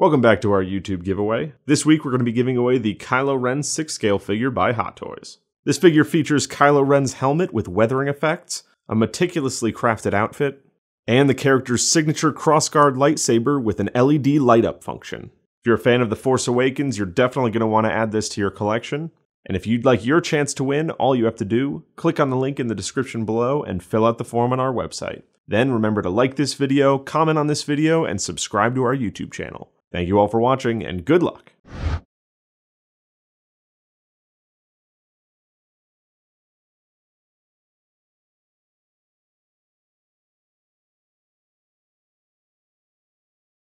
Welcome back to our YouTube giveaway. This week we're going to be giving away the Kylo Ren 6 scale figure by Hot Toys. This figure features Kylo Ren's helmet with weathering effects, a meticulously crafted outfit, and the character's signature crossguard lightsaber with an LED light up function. If you're a fan of The Force Awakens, you're definitely going to want to add this to your collection. And if you'd like your chance to win, all you have to do, click on the link in the description below and fill out the form on our website. Then remember to like this video, comment on this video, and subscribe to our YouTube channel. Thank you all for watching, and good luck.